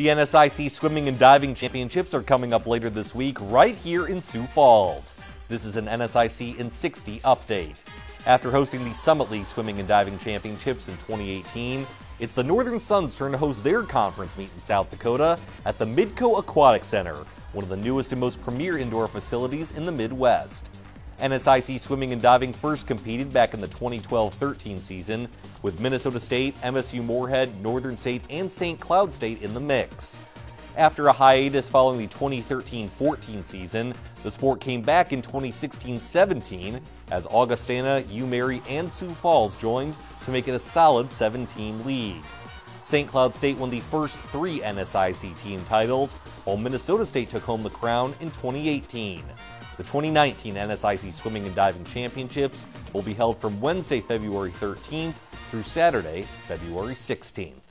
The NSIC Swimming and Diving Championships are coming up later this week right here in Sioux Falls. This is an NSIC in 60 update. After hosting the Summit League Swimming and Diving Championships in 2018, it's the Northern Suns' turn to host their conference meet in South Dakota at the Midco Aquatic Center, one of the newest and most premier indoor facilities in the Midwest. NSIC Swimming and Diving first competed back in the 2012-13 season, with Minnesota State, MSU Moorhead, Northern State, and St. Cloud State in the mix. After a hiatus following the 2013-14 season, the sport came back in 2016-17 as Augustana, UMary, and Sioux Falls joined to make it a solid seven-team league. St. Cloud State won the first three NSIC team titles, while Minnesota State took home the crown in 2018. The 2019 NSIC Swimming and Diving Championships will be held from Wednesday, February 13th through Saturday, February 16th.